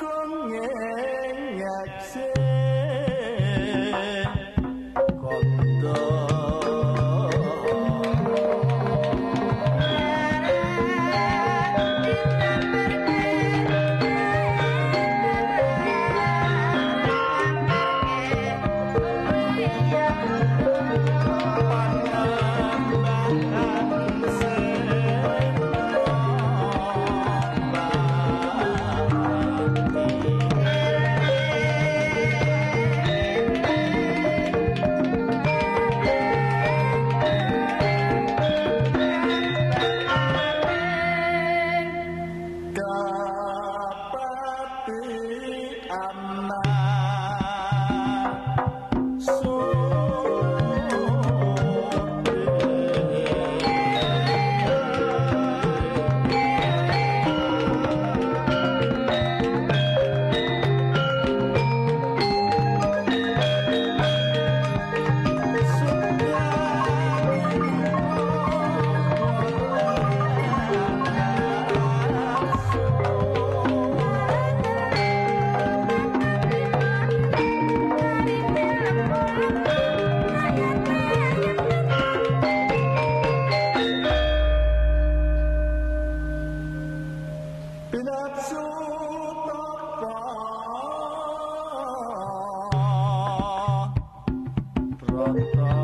con nghe nhạc xưa Oh.